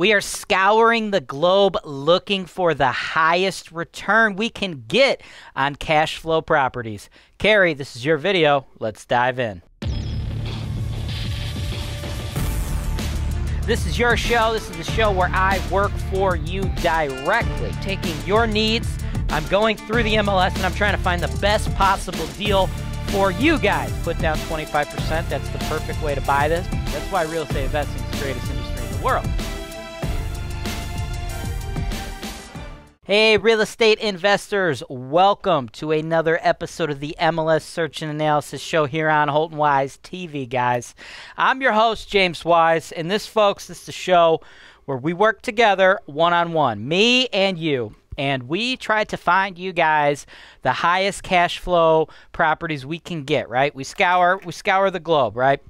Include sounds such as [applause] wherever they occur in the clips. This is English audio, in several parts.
We are scouring the globe looking for the highest return we can get on cash flow properties. Carey, this is your video. Let's dive in. This is your show. This is the show where I work for you directly, taking your needs. I'm going through the MLS and I'm trying to find the best possible deal for you guys. Put down 25%. That's the perfect way to buy this. That's why real estate investing is the greatest industry in the world. Hey, real estate investors, welcome to another episode of the MLS Search and Analysis Show here on Holton Wise TV, guys. I'm your host, James Wise, and this, folks, this is the show where we work together one on one, me and you. And we try to find you guys the highest cash flow properties we can get, right? We scour we scour the globe, right?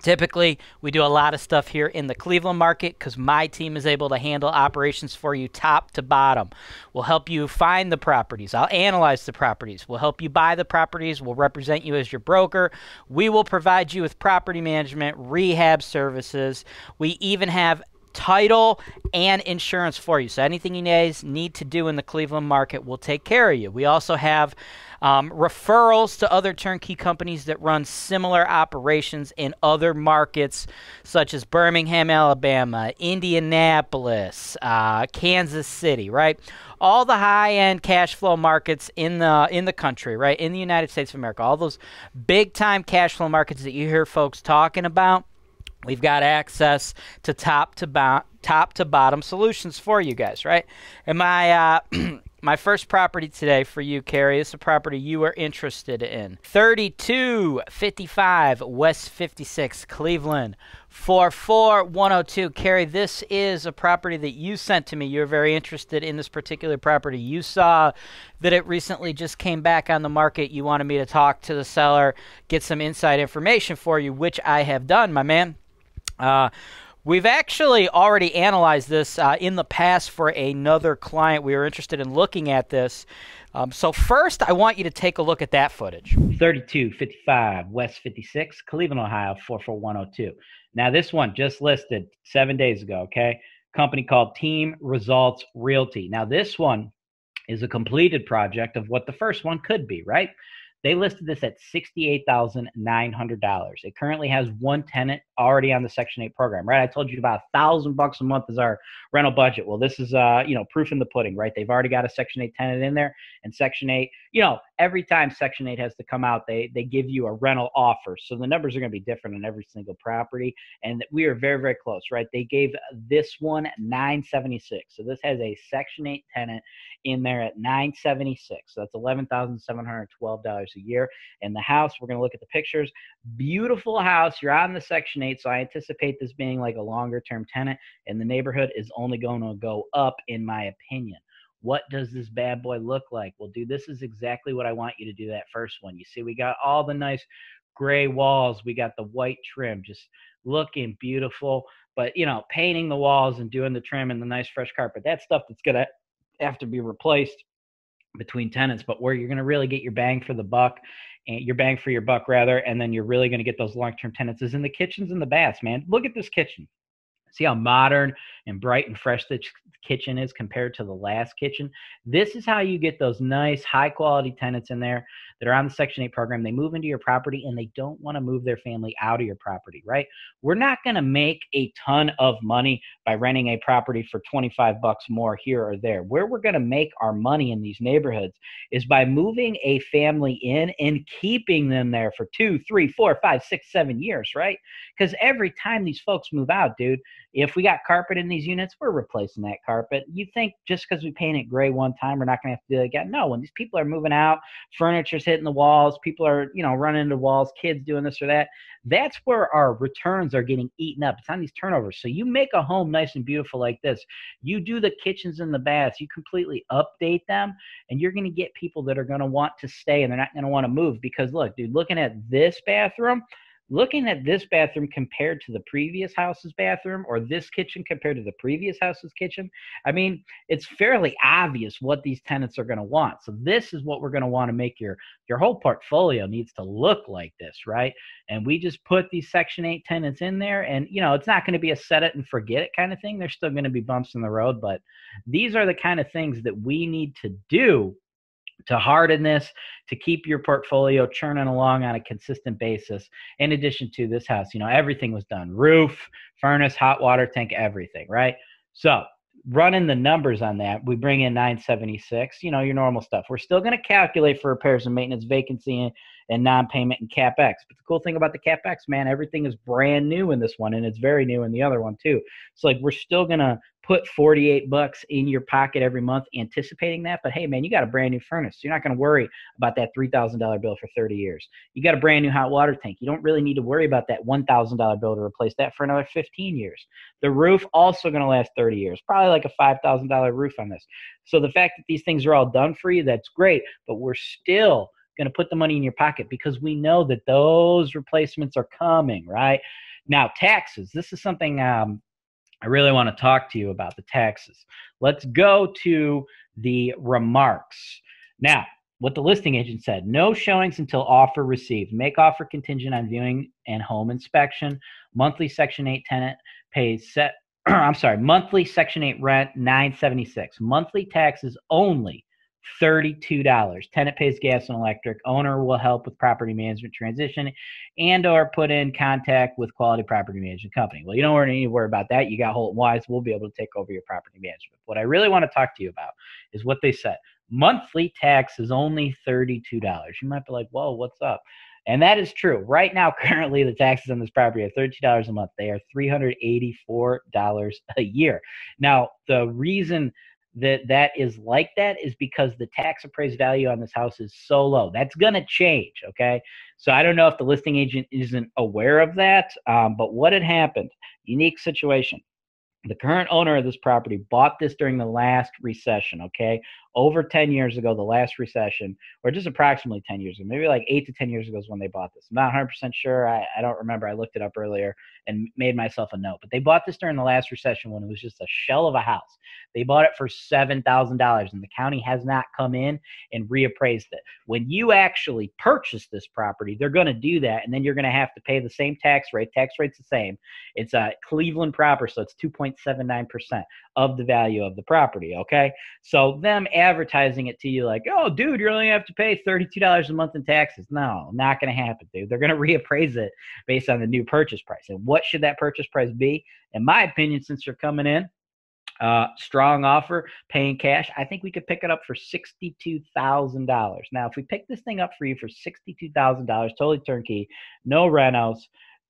Typically, we do a lot of stuff here in the Cleveland market because my team is able to handle operations for you top to bottom. We'll help you find the properties. I'll analyze the properties. We'll help you buy the properties. We'll represent you as your broker. We will provide you with property management, rehab services. We even have title and insurance for you. So anything you guys need to do in the Cleveland market, we'll take care of you. We also have um, referrals to other turnkey companies that run similar operations in other markets, such as Birmingham, Alabama, Indianapolis, uh, Kansas City, right? All the high-end cash flow markets in the in the country, right? In the United States of America, all those big-time cash flow markets that you hear folks talking about. We've got access to top to top to bottom solutions for you guys, right? And my uh, [clears throat] my first property today for you, Carey, is a property you are interested in. 3255 West 56, Cleveland. 44102. Carey, this is a property that you sent to me. You're very interested in this particular property. You saw that it recently just came back on the market. You wanted me to talk to the seller, get some inside information for you, which I have done, my man. Uh, We've actually already analyzed this uh, in the past for another client. We were interested in looking at this. Um, so first, I want you to take a look at that footage. 3255 West 56, Cleveland, Ohio 44102. Now this one just listed seven days ago. Okay, company called Team Results Realty. Now this one is a completed project of what the first one could be. Right. They listed this at $68,900. It currently has one tenant already on the Section 8 program, right? I told you about a thousand bucks a month is our rental budget. Well, this is, uh, you know, proof in the pudding, right? They've already got a Section 8 tenant in there and Section 8, you know, every time Section 8 has to come out, they, they give you a rental offer. So the numbers are going to be different on every single property. And we are very, very close, right? They gave this one 976. So this has a Section 8 tenant in there at 976. So that's $11,712 a year. And the house, we're going to look at the pictures. Beautiful house. You're on the Section 8, so I anticipate this being like a longer term tenant, and the neighborhood is only going to go up, in my opinion. What does this bad boy look like? Well, dude, this is exactly what I want you to do that first one. You see, we got all the nice gray walls, we got the white trim, just looking beautiful. But, you know, painting the walls and doing the trim and the nice fresh carpet, that stuff that's going to have to be replaced between tenants, but where you're going to really get your bang for the buck and your bang for your buck rather, and then you're really going to get those long-term tenants is in the kitchens and the baths, man. Look at this kitchen. See how modern and bright and fresh this kitchen is compared to the last kitchen. This is how you get those nice, high quality tenants in there that are on the Section 8 program. They move into your property and they don't want to move their family out of your property, right? We're not going to make a ton of money by renting a property for 25 bucks more here or there. Where we're going to make our money in these neighborhoods is by moving a family in and keeping them there for two, three, four, five, six, seven years, right? Because every time these folks move out, dude, if we got carpet in these units, we're replacing that carpet. You think just because we paint it gray one time, we're not going to have to do it again? No, when these people are moving out, furniture's hitting the walls, people are, you know, running into walls, kids doing this or that. That's where our returns are getting eaten up. It's on these turnovers. So you make a home nice and beautiful like this. You do the kitchens and the baths. You completely update them, and you're going to get people that are going to want to stay and they're not going to want to move because look, dude, looking at this bathroom looking at this bathroom compared to the previous house's bathroom or this kitchen compared to the previous house's kitchen, I mean, it's fairly obvious what these tenants are going to want. So this is what we're going to want to make your your whole portfolio needs to look like this, right? And we just put these section 8 tenants in there and you know, it's not going to be a set it and forget it kind of thing. There's still going to be bumps in the road, but these are the kind of things that we need to do to harden this to keep your portfolio churning along on a consistent basis. In addition to this house you know everything was done. Roof furnace hot water tank everything right? So running the numbers on that we bring in 976 you know your normal stuff. We're still going to calculate for repairs and maintenance vacancy and, and non-payment and capex. But the cool thing about the capex man everything is brand new in this one and it's very new in the other one too. So like we're still going to put 48 bucks in your pocket every month anticipating that but hey man you got a brand new furnace. You're not going to worry about that $3000 bill for 30 years. You got a brand new hot water tank. You don't really need to worry about that $1000 bill to replace that for another 15 years. The roof also going to last 30 years probably like a $5000 roof on this. So the fact that these things are all done for you that's great but we're still going to put the money in your pocket because we know that those replacements are coming right? Now taxes. This is something um, I really want to talk to you about the taxes. Let's go to the remarks. Now, what the listing agent said no showings until offer received. Make offer contingent on viewing and home inspection. Monthly Section 8 tenant pays set. [clears throat] I'm sorry, monthly Section 8 rent 976. Monthly taxes only $32 tenant pays gas and electric. Owner will help with property management transition and or put in contact with quality property management company. Well you don't need to worry about that. You got Holton Wise. We'll be able to take over your property management. What i really want to talk to you about is what they said. Monthly tax is only $32 you might be like whoa what's up? And that is true. Right now, [laughs] currently, the taxes on this property are $32 a month. They are $384 a year. Now, the reason that that is like that is because the tax appraised value on this house is so low. That's going to change. Okay. So I don't know if the listing agent isn't aware of that, um, but what had happened, unique situation. The current owner of this property bought this during the last recession, okay? Over 10 years ago, the last recession, or just approximately 10 years ago, maybe like 8 to 10 years ago is when they bought this. I'm not 100% sure. I, I don't remember. I looked it up earlier and made myself a note. But they bought this during the last recession when it was just a shell of a house. They bought it for $7,000 and the county has not come in and reappraised it. When you actually purchase this property, they're going to do that and then you're going to have to pay the same tax rate. Tax rate's the same. It's a Cleveland proper, so it's 2.79% of the value of the property, okay? So them advertising it to you like, "Oh, dude, you're only have to pay $32 a month in taxes." No, not going to happen, dude. They're going [laughs] to reappraise it based on the new purchase price. And what should that purchase price be? In my opinion, since you're coming in, uh, strong offer, paying cash. I think we could pick it up for $62,000. Now, if we pick this thing up for you for $62,000, totally turnkey, no renos,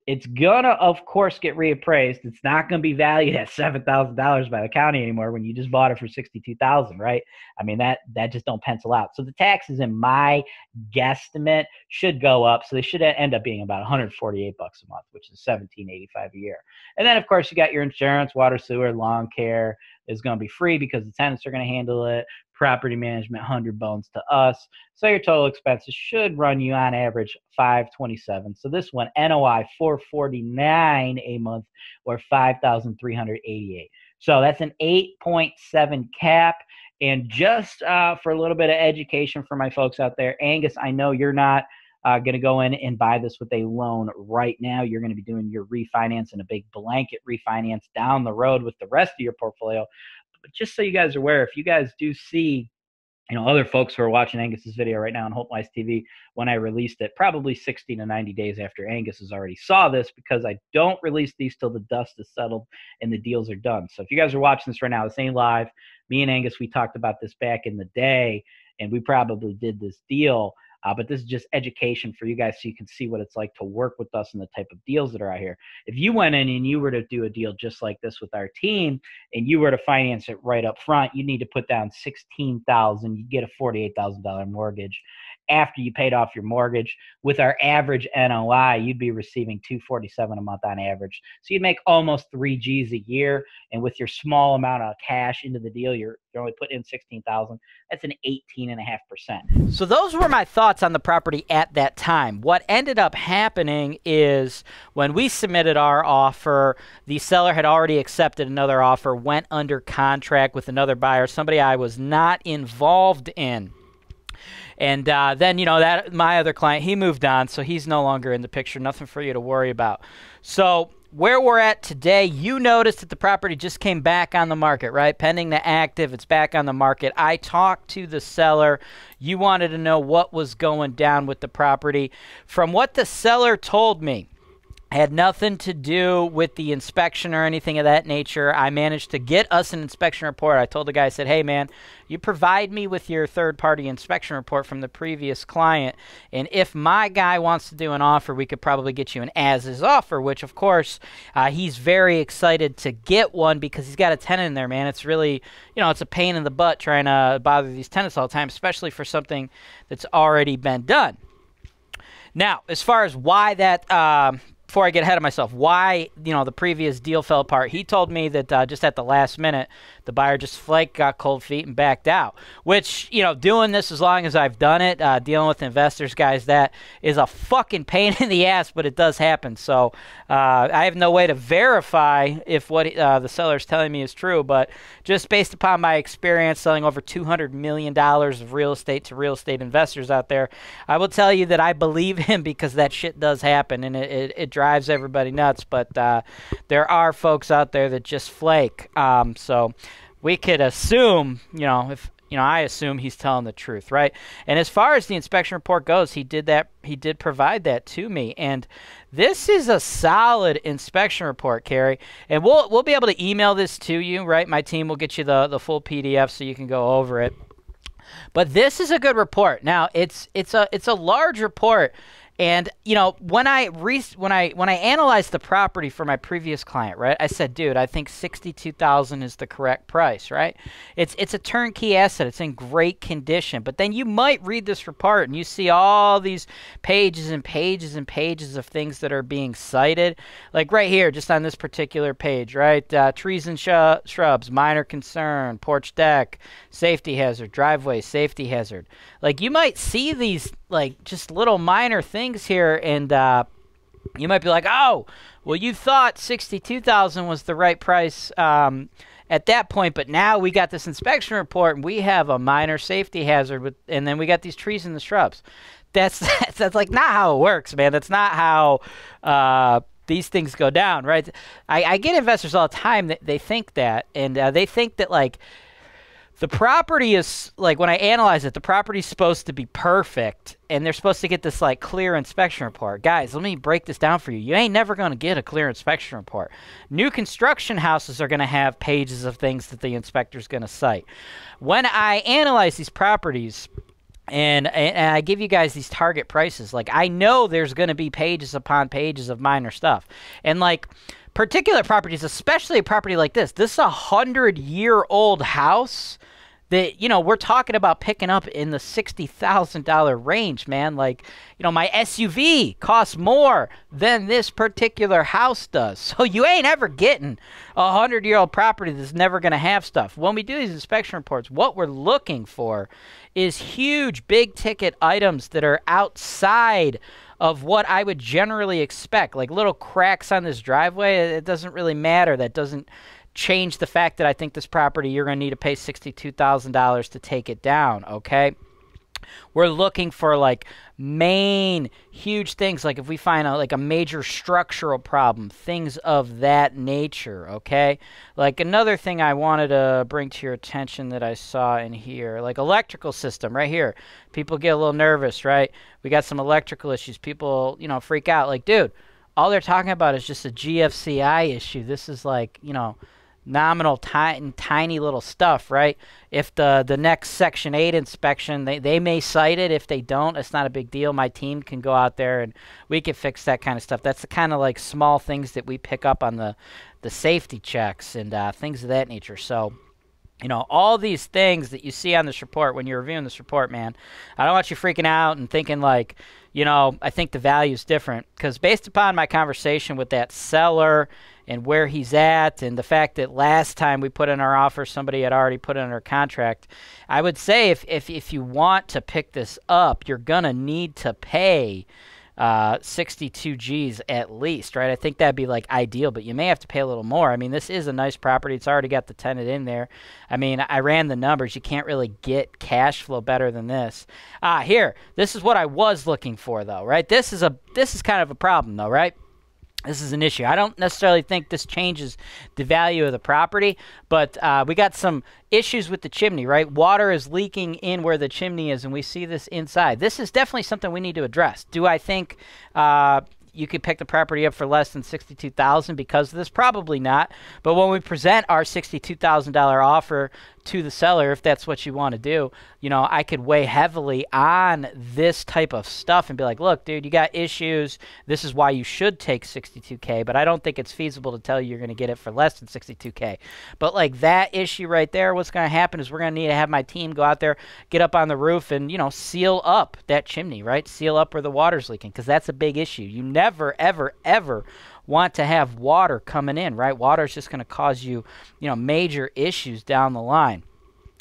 it's gonna of course get reappraised. It's not gonna be valued at $7000 by the county anymore when you just bought it for 62000 right? I mean that that just don't pencil out. So the taxes in my guesstimate should go up. So they should end up being about 148 bucks a month which is 1785 a year. And then of course you got your insurance water sewer lawn care is going to be free because the tenants are going to handle it property management 100 bones to us so your total expenses should run you on average 527 so this one noi 449 a month or 5388 so that's an 8.7 cap and just uh, for a little bit of education for my folks out there angus i know you're not uh, going to go in and buy this with a loan right now. You're going to be doing your refinance and a big blanket refinance down the road with the rest of your portfolio. But just so you guys are aware, if you guys do see you know, other folks who are watching Angus's video right now on HoltonWise TV when I released it, probably 60 to 90 days after Angus has already saw this because I don't release these till the dust is settled and the deals are done. So if you guys are watching this right now, this ain't live. Me and Angus, we talked about this back in the day and we probably did this deal uh, but this is just education for you guys so you can see what it's like to work with us and the type of deals that are out here. If you went in and you were to do a deal just like this with our team and you were to finance it right up front, you need to put down 16000 you get a $48,000 mortgage after you paid off your mortgage. With our average NOI, you'd be receiving 247 a month on average. So you'd make almost three G's a year. And with your small amount of cash into the deal, you're you're only putting in 16,000. That's an 18.5%. So those were my thoughts on the property at that time. What ended up happening is when we submitted our offer, the seller had already accepted another offer, went under contract with another buyer, somebody I was not involved in. And uh, then, you know, that my other client, he moved on, so he's no longer in the picture. Nothing for you to worry about. So where we're at today, you noticed that the property just came back on the market, right? Pending the active, it's back on the market. I talked to the seller. You wanted to know what was going down with the property. From what the seller told me, had nothing to do with the inspection or anything of that nature. I managed to get us an inspection report. I told the guy, I said, hey, man, you provide me with your third party inspection report from the previous client. And if my guy wants to do an offer, we could probably get you an as is offer, which, of course, uh, he's very excited to get one because he's got a tenant in there, man. It's really, you know, it's a pain in the butt trying to bother these tenants all the time, especially for something that's already been done. Now, as far as why that uh, before I get ahead of myself, why you know the previous deal fell apart. He told me that uh, just at the last minute, the buyer just flaked, got cold feet, and backed out. Which you know, doing this as long as I've done it, uh, dealing with investors, guys, that is a fucking pain [laughs] in the ass, but it does happen. So uh, I have no way to verify if what uh, the seller is telling me is true, but just based upon my experience selling over 200 million dollars of real estate to real estate investors out there, I will tell you that I believe [laughs] him because that shit does happen, and it, it, it drives everybody nuts. But uh, there are folks out there that just flake. Um, so we could assume, you know, if you know, I assume he's telling the truth, right? And as far as the inspection report goes, he did that. He did provide that to me, and this is a solid inspection report, Carey. And we'll we'll be able to email this to you, right? My team will get you the the full PDF so you can go over it. But this is a good report. Now it's it's a it's a large report and you know, when I re- when I when I analyzed the property for my previous client, right? I said, "Dude, I think 62,000 is the correct price, right? It's it's a turnkey asset. It's in great condition." But then you might read this report and you see all these pages and pages and pages of things that are being cited. Like right here, just on this particular page, right? Uh, trees and sh- shrubs, minor concern, porch deck, safety hazard, driveway, safety hazard. Like you might see these like just little minor things here, and uh, you might be like, oh, well, you thought sixty-two thousand was the right price. Um, at that point, but now we got this inspection report and we have a minor safety hazard with, and then we got these trees and the shrubs. That's, [laughs] that's that's like not how it works, man. That's not how uh, these things go down, right? I, I get investors all the time that they think that, and uh, they think that like the property is like when I analyze it, the property's supposed to be perfect, and they're supposed to get this like clear inspection report. Guys, let me break this down for you. You ain't never going to get a clear inspection report. New construction houses are going to have pages of things that the inspector's going to cite. When I analyze these properties, and, and I give you guys these target prices. Like I know there's going to be pages upon pages of minor stuff, and like particular properties, especially a property like this. This is a hundred year old house that you know we're talking about picking up in the sixty thousand dollar range, man. Like you know my SUV costs more than this particular house does, [laughs] so you ain't ever getting a hundred year old property that's never going to have stuff. When we do these inspection reports, what we're looking for is huge, big ticket items that are outside of what I would generally expect. Like little cracks on this driveway, it doesn't really matter. That doesn't change the fact that I think this property you're going to need to pay $62,000 to take it down, okay? We're looking for like main huge things like if we find a, like a major structural problem, things of that nature, okay? Like another thing I wanted to bring to your attention that I saw in here, like electrical system right here. People get a little nervous, right? We got some electrical issues. People, you know, freak out like, dude, all they're talking about is just a GFCI issue. This is like, you know, nominal tiny, tiny little stuff, right? If the the next Section 8 inspection, they, they may cite it. If they don't, it's not a big deal. My team can go out there and we can fix that kind of stuff. That's the kind of like small things that we pick up on the, the safety checks and uh, things of that nature. So you know, all these things that you see on this report when you're reviewing this report, man. I don't want you freaking out and thinking like, you know, I think the value is different because based upon my conversation with that seller and where he's at and the fact that last time we put in our offer somebody had already put in our contract i would say if, if, if you want to pick this up you're going to need to pay uh, 62 G's at least, right? I think that'd be like ideal, but you may have to pay a little more. I mean, this is a nice property. It's already got the tenant in there. I mean, I ran the numbers. You can't really get cash flow better than this. Ah, here, this is what I was looking for, though, right? This is a this is kind of a problem, though, right? This is an issue. I don't necessarily think this changes the value of the property, but uh, we got some issues with the chimney, right? Water is leaking in where the chimney is, and we see this inside. This is definitely something we need to address. Do I think uh, you could pick the property up for less than 62000 because of this? Probably not. But when we present our $62,000 offer to the seller, if that's what you want to do, you know, I could weigh heavily on this type of stuff and be like, look, dude, you got issues. This is why you should take 62K. But I don't think it's feasible to tell you you're going to get it for less than 62K. But like that issue right there, what's going to happen is we're going to need to have my team go out there, get up on the roof, and, you know, seal up that chimney, right? Seal up where the water's leaking because that's a big issue. You never, ever, ever want to have water coming in, right? Water is just going to cause you, you know, major issues down the line.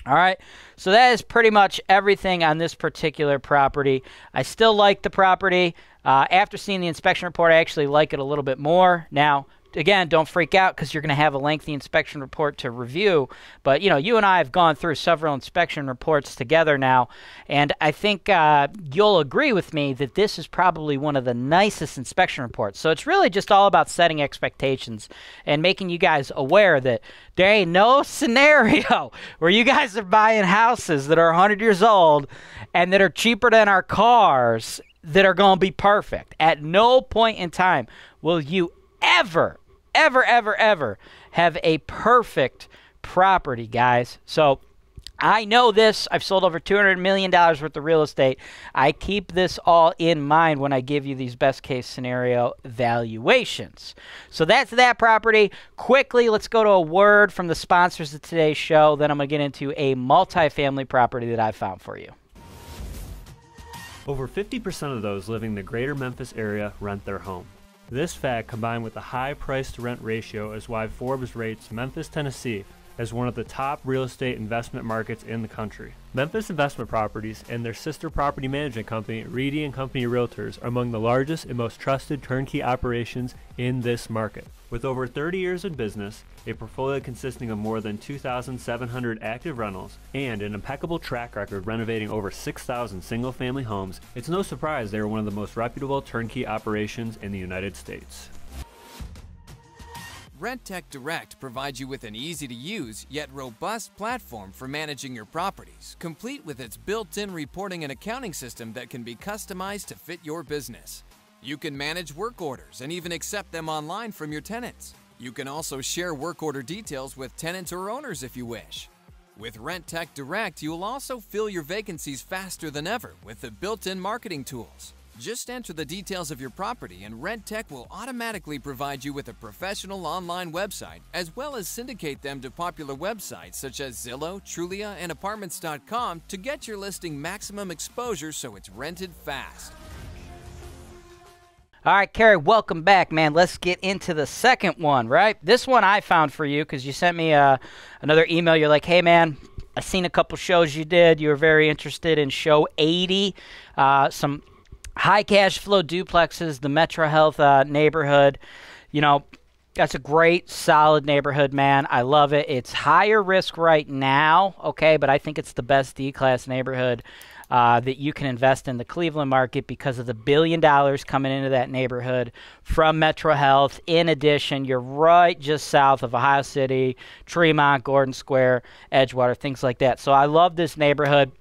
All right, so that is pretty much everything on this particular property. I still like the property. Uh, after seeing the inspection report, I actually like it a little bit more. Now, again, don't freak out because you're going to have a lengthy inspection report to review. But you know, you and I have gone through several inspection reports together now, and I think uh, you'll agree with me that this is probably one of the nicest inspection reports. So it's really just all about setting expectations and making you guys aware that there ain't no [laughs] scenario where you guys are buying houses that are 100 years old and that are cheaper than our cars that are going to be perfect. At no point in time will you ever, ever, ever, ever have a perfect property, guys. So I know this. I've sold over $200 million worth of real estate. I keep this all in mind when I give you these best case scenario valuations. So that's that property. Quickly, let's go to a word from the sponsors of today's show. Then I'm going to get into a multifamily property that I found for you. Over 50% of those living in the greater Memphis area rent their home. This fact, combined with the high price to rent ratio, is why Forbes rates Memphis, Tennessee as one of the top real estate investment markets in the country. Memphis Investment Properties and their sister property management company, Reedy and Company Realtors, are among the largest and most trusted turnkey operations in this market. With over 30 years in business, a portfolio consisting of more than 2,700 active rentals, and an impeccable track record renovating over 6,000 single family homes, it's no surprise they are one of the most reputable turnkey operations in the United States. Rentec Direct provides you with an easy to use yet robust platform for managing your properties, complete with its built in reporting and accounting system that can be customized to fit your business. You can manage work orders and even accept them online from your tenants. You can also share work order details with tenants or owners if you wish. With Rentec Direct, you'll also fill your vacancies faster than ever with the built in marketing tools. Just enter the details of your property and Rentec will automatically provide you with a professional online website as well as syndicate them to popular websites such as Zillow, Trulia, and Apartments.com to get your listing maximum exposure so it's rented fast. All right, Carey, welcome back, man. Let's get into the second one, right? This one I found for you because you sent me uh, another email. You're like, hey, man, I seen a couple shows you did. You were very interested in show 80. Uh, some high cash flow duplexes, the MetroHealth uh, neighborhood. You know, that's a great, solid neighborhood, man. I love it. It's higher risk right now, okay, but I think it's the best D class neighborhood uh, that you can invest in the Cleveland market because of the billion dollars coming into that neighborhood from MetroHealth. In addition, you're right just south of Ohio City, Tremont, Gordon Square, Edgewater, things like that. So I love this neighborhood.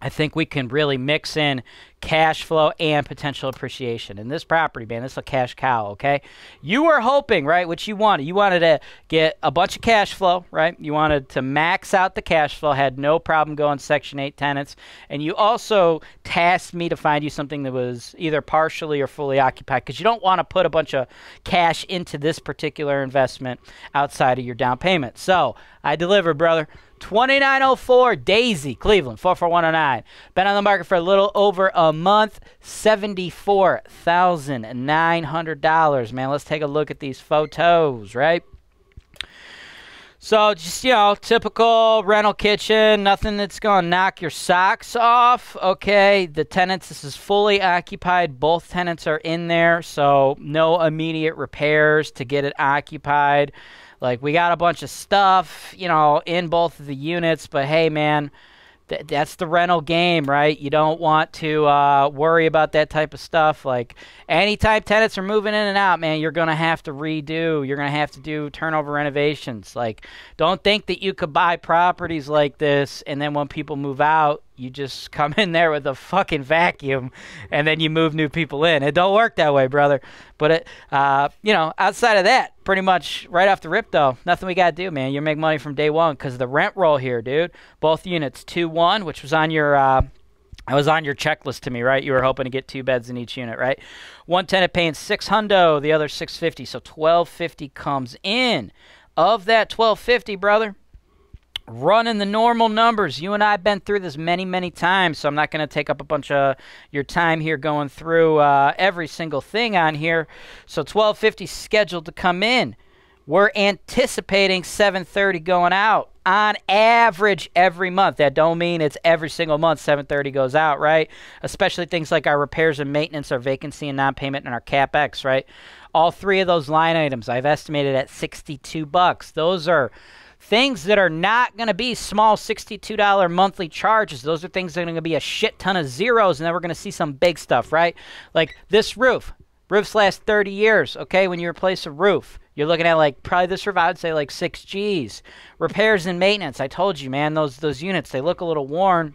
I think we can really mix in cash flow and potential appreciation. And this property, man, this is a cash cow, okay? You were hoping, right, what you wanted. You wanted to get a bunch of cash flow, right? You wanted to max out the cash flow, had no problem going Section 8 tenants. And you also tasked me to find you something that was either partially or fully occupied because you don't want to put a bunch of cash into this particular investment outside of your down payment. So I delivered, brother. 2904 Daisy, Cleveland, 44109. Been on the market for a little over a month. $74,900. Man, let's take a look at these photos, right? So, just, you know, typical rental kitchen, nothing that's going to knock your socks off. Okay, the tenants, this is fully occupied. Both tenants are in there, so no immediate repairs to get it occupied. Like we got a bunch of stuff, you know, in both of the units, but hey, man, th- that's the rental game, right? You don't want to uh, worry about that type of stuff. Like anytime tenants are moving in and out, man, you're gonna have to redo. You're gonna have to do turnover renovations. Like, don't think that you could buy properties like this and then when people move out, you just come in there with a fucking vacuum and then you move new people in. It don't work that way, brother. But it, uh, you know, outside of that, pretty much right off the rip though, nothing we got to do, man. You make money from day one because the rent roll here, dude. Both units, two one, which was on your. Uh, I was on your checklist to me, right? You were hoping to get two beds in each unit, right? One tenant paying six hundo, the other six fifty, so twelve fifty comes in. Of that twelve fifty, brother, running the normal numbers. You and I have been through this many, many times, so I'm not going to take up a bunch of your time here going through uh, every single thing on here. So 1250 scheduled to come in. We're anticipating 730 going out on average every month. That don't mean it's every single month 730 goes out, right? Especially things like our repairs and maintenance, our vacancy and non-payment, and our capex, right? All three of those line items I've estimated at 62 bucks. Those are things that are not going to be small $62 monthly charges. Those are things that are going to be a shit ton of zeros, and then we're going to see some big stuff, right? Like this roof. Roofs last 30 years, okay? When you replace a roof, you're looking at like probably this roof, I would say like six G's. Repairs and maintenance. I told you, man, those those units they look a little worn.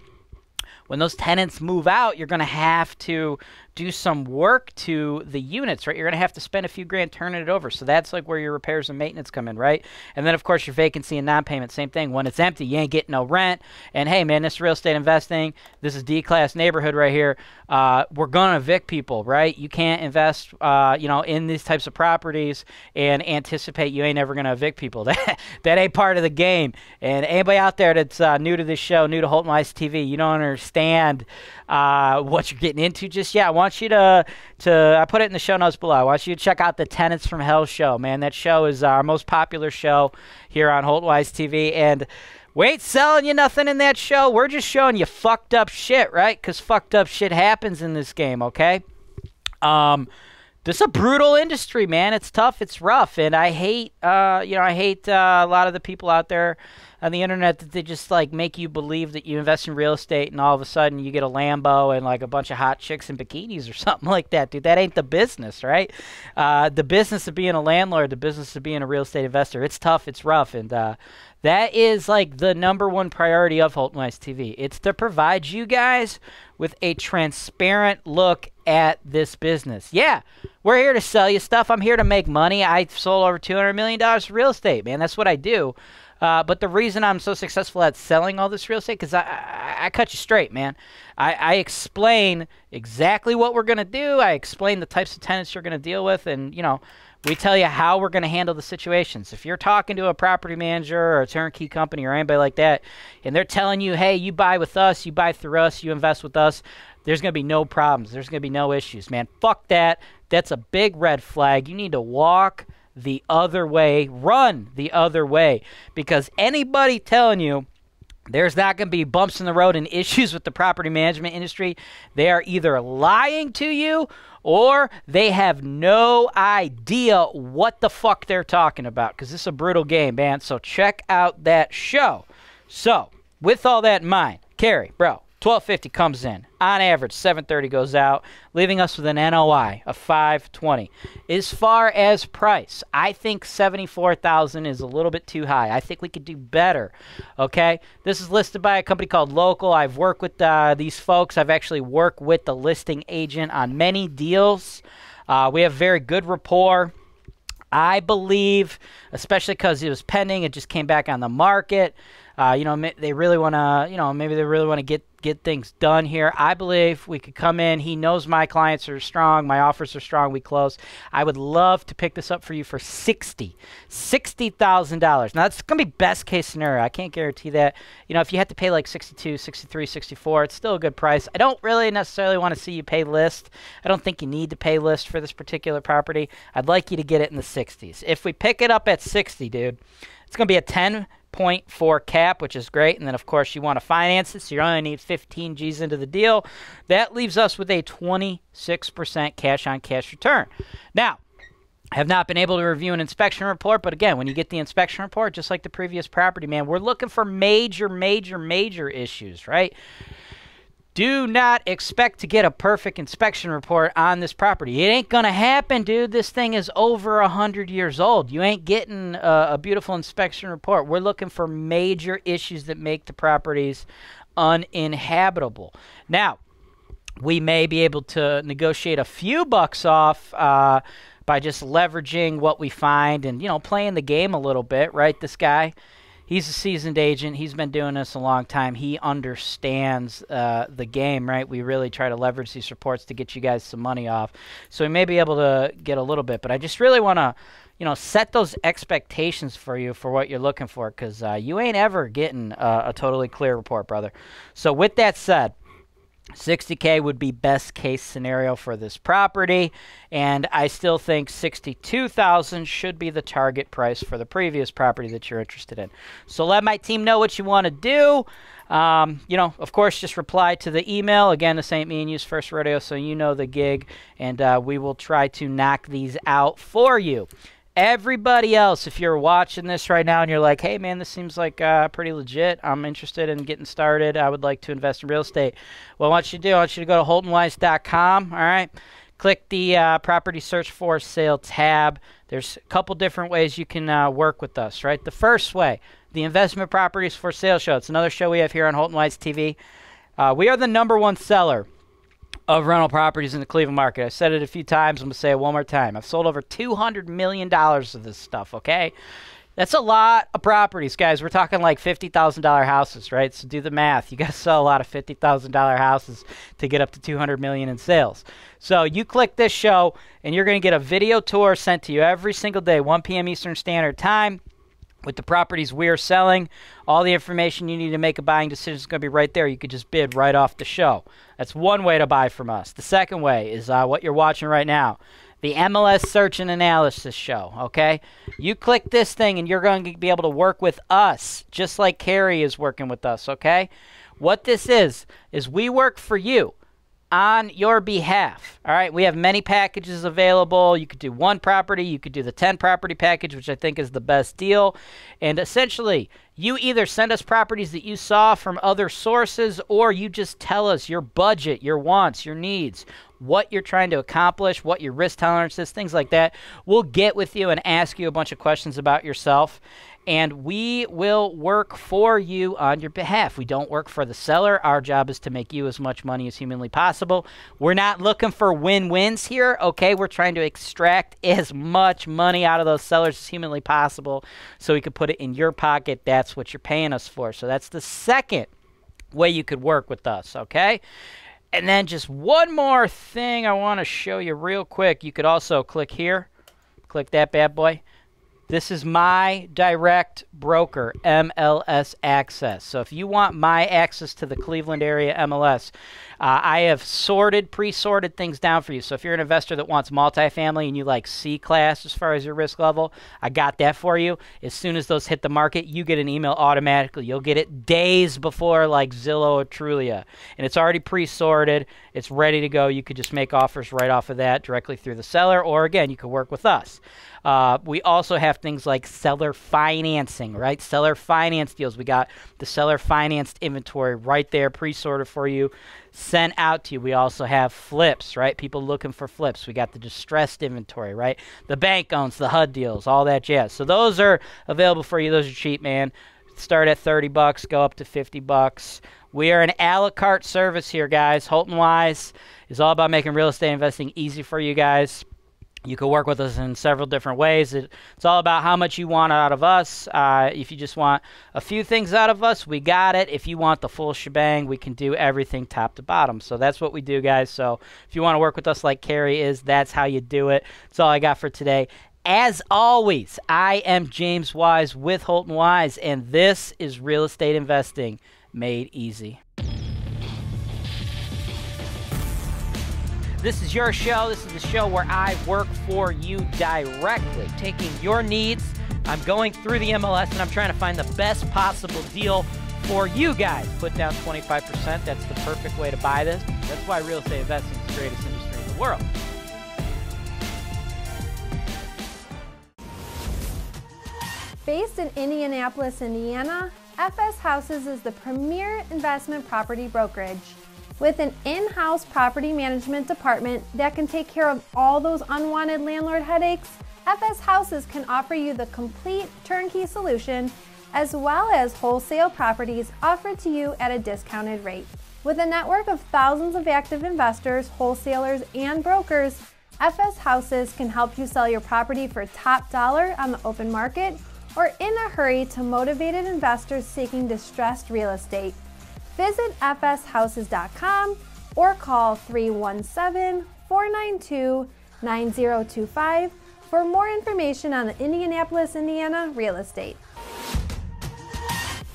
When those tenants move out, you're going to have to do some work to the units, right? You're going to have to spend a few grand turning it over. So that's like where your repairs and maintenance come in, right? And then, of course, your vacancy and non payment, same thing. When it's empty, you ain't getting no rent. And hey, man, this real estate investing, this is D class neighborhood right here. Uh, we're going to evict people, right? You can't invest, uh, you know, in these types of properties and anticipate you ain't ever going to evict people. [laughs] That, that ain't part of the game. And anybody out there that's uh, new to this show, new to Holton Wise TV, you don't understand uh, what you're getting into just yet. Want you to to I put it in the show notes below. I want you to check out the Tenants from Hell show, man. That show is our most popular show here on Holton Wise TV, and we ain't selling you nothing in that show. We're just showing you fucked up shit, right? Because fucked up shit happens in this game, okay? Um, this is a brutal industry, man. It's tough, it's rough, and I hate, uh, you know, I hate uh, a lot of the people out there on the internet that they just like make you believe that you invest in real estate and all of a sudden you get a Lambo and like a bunch of hot chicks in bikinis or [laughs] something like that, dude. That ain't the business, right? Uh, the business of being a landlord, the business of being a real estate investor, it's tough, it's rough, and uh, that is like the number one priority of Holton Wise TV. It's to provide you guys with a transparent look at this business. Yeah, we're here to sell you stuff. I'm here to make money. I sold over $200 million of real estate, man. That's what I do. Uh, but the reason I'm so successful at selling all this real estate, because I, I, I, cut you straight, man. I, I explain exactly what we're going to do. I explain the types of tenants you're going to deal with. And, you know, we tell you how we're going to handle the situations. If you're talking to a property manager or a turnkey company or anybody like that, and they're telling you, hey, you buy with us, you buy through us, you invest with us, there's going to be no problems. There's going to be no issues, man. Fuck that. That's a big red flag. You need to walk the other way, run the other way. Because anybody telling you there's not going to be bumps in the road and [laughs] issues with the property management industry, they are either lying to you or they have no idea what the fuck they're talking about because this is a brutal game, man. So check out that show. So, with all that in mind, Carey, bro, 1250 comes in. On average, 730 goes out, leaving us with an NOI of 520. As far as price, I think 74,000 is a little bit too high. I think we could do better. Okay? This is listed by a company called Local. I've worked with uh, these folks. I've actually worked with the listing agent on many deals. Uh, we have very good rapport. I believe, especially because it was pending, it just came back on the market. Uh, you know, they really want to, you know, maybe they really want to get get things done here. I believe we could come in. He knows my clients are strong, my offers are strong. We close. I would love to pick this up for you for sixty, sixty thousand dollars. Now that's gonna be best case scenario. I can't guarantee that. You know, if you had to pay like 62, 63, 64, it's still a good price. I don't really necessarily want to see you pay list. I don't think you need to pay list for this particular property. I'd like you to get it in the 60s. If we pick it up at 60, dude, it's gonna be a 10 0.4 cap, which is great. And then, of course, you want to finance it, so you only need 15 G's into the deal. That leaves us with a 26% cash on cash return. Now, I have not been able to review an inspection report, but again, when you get the inspection report, just like the previous property, man, we're looking for major, major, major issues, right? Do not expect to get a perfect inspection report on this property. It ain't going to happen, dude. This thing is over a 100 years old. You ain't getting a, a, beautiful inspection report. We're looking for major issues that make the properties uninhabitable. Now, we may be able to negotiate a few bucks off uh, by just leveraging what we find and, you know, playing the game a little bit, right? This guy he's a seasoned agent. He's been doing this a long time. He understands uh, the game, right? We really try to leverage these reports to get you guys some money off. So we may be able to get a little bit, but I just really want to, you know, set those expectations for you for what you're looking for because uh, you ain't ever getting a totally clear report, brother. So with that said, 60K would be best case scenario for this property, and I still think 62,000 should be the target price for the previous property that you're interested in. So let my team know what you want to do. Um, you know, of course, just reply to the email. Again, the St. Me and You's First Rodeo, so you know the gig, and uh, we will try to knock these out for you. Everybody else, if you're watching this right now and you're like, hey man, this seems like uh, pretty legit, I'm interested in getting started, I would like to invest in real estate. Well, what I want you to do, I want you to go to holtonwise.com, all right? Click the uh, property search for sale tab. There's a couple different ways you can uh, work with us, right? The first way, the investment properties for sale show. It's another show we have here on Holton Wise TV. Uh, we are the number one seller of rental properties in the Cleveland market. I've said it a few times. I'm going to say it one more time. I've sold over $200 million of this stuff, okay? That's a lot of properties, guys. We're talking like $50,000 houses, right? So do the math. You got to [laughs] sell a lot of $50,000 houses to get up to 200 million in sales. So you click this show and you're going to get a video tour sent to you every single day, 1 p.m. Eastern Standard Time with the properties we're selling. All the information you need to make a buying decision is going to be right there. You could just bid right off the show. That's one way to buy from us. The second way is uh, what you're watching right now the MLS Search and Analysis Show. Okay? You click this thing and you're going to be able to work with us, just like Carey is working with us. Okay? What this is, is we work for you on your behalf. All right, we have many packages available. You could do one property, you could do the 10 property package, which I think is the best deal. And essentially, you either send us properties that you saw from other sources or you just tell us your budget, your wants, your needs, what you're trying to accomplish, what your risk tolerance is, things like that. We'll get with you and ask you a bunch of questions about yourself and we will work for you on your behalf. We don't work for the seller. Our job is to make you as much money as humanly possible. We're not looking for win wins here, okay? We're trying to extract as much money out of those sellers as humanly possible so we can put it in your pocket. That's what you're paying us for. So that's the second way you could work with us, okay? And then just one more thing I want to show you real quick. You could also click here, click that bad boy this is my direct broker, MLS Access. So if you want my access to the Cleveland area MLS, uh, I have sorted, pre sorted things down for you. So if you're an investor that wants multifamily and you like C class as far as your risk level, I got that for you. As soon as those hit the market, you get an email automatically. You'll get it days before like Zillow or Trulia. And it's already pre sorted, it's ready to go. You could just make offers right off of that directly through the seller, or again, you could work with us. Uh, we also have things like seller financing, right? Seller finance deals. We got the seller financed inventory right there, pre-sorted for you, sent out to you. We also have flips, right? People looking for flips. We got the distressed inventory, right? The bank owns the HUD deals, all that jazz. So those are available for you. Those are cheap, man. Start at 30 bucks, go up to 50 bucks. We are an a la carte service here, guys. Holton Wise is all about making real estate investing easy for you guys. You can work with us in several different ways. It, it's all about how much you want out of us. Uh, if you just want a few things out of us, we got it. If you want the full shebang, we can do everything top to bottom. So that's what we do, guys. So if you want to work with us like Carey is, that's how you do it. That's all I got for today. As always, I am James Wise with Holton Wise, and this is Real Estate Investing Made Easy. This is your show. This is the show where I work for you directly, taking your needs. I'm going through the MLS and I'm trying to find the best possible deal for you guys. Put down 25%. That's the perfect way to buy this. That's why real estate investing is the greatest industry in the world. Based in Indianapolis, Indiana, FS Houses is the premier investment property brokerage. With an in-house property management department that can take care of all those unwanted landlord headaches, FS Houses can offer you the complete turnkey solution as well as wholesale properties offered to you at a discounted rate. With a network of thousands of active investors, wholesalers, and brokers, FS Houses can help you sell your property for top dollar on the open market or in a hurry to motivated investors seeking distressed real estate. Visit fshouses.com or call 317 492 9025 for more information on the Indianapolis, Indiana real estate.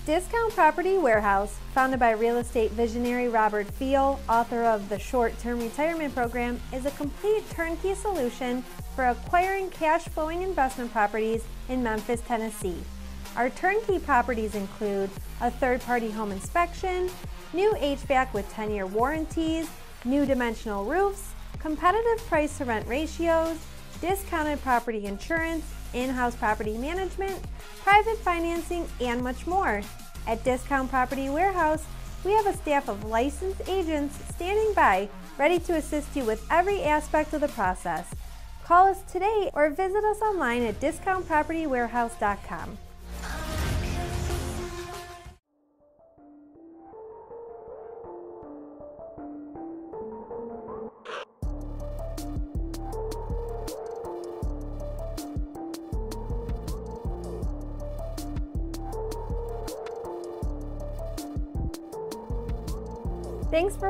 Discount Property Warehouse, founded by real estate visionary Robert Feal, author of the Short Term Retirement Program, is a complete turnkey solution for acquiring cash flowing investment properties in Memphis, Tennessee. Our turnkey properties include a third-party home inspection, new HVAC with 10-year warranties, new dimensional roofs, competitive price to rent ratios, discounted property insurance, in-house property management, private financing, and much more. At Discount Property Warehouse, we have a staff of licensed agents standing by, ready to assist you with every aspect of the process. Call us today or visit us online at discountpropertywarehouse.com.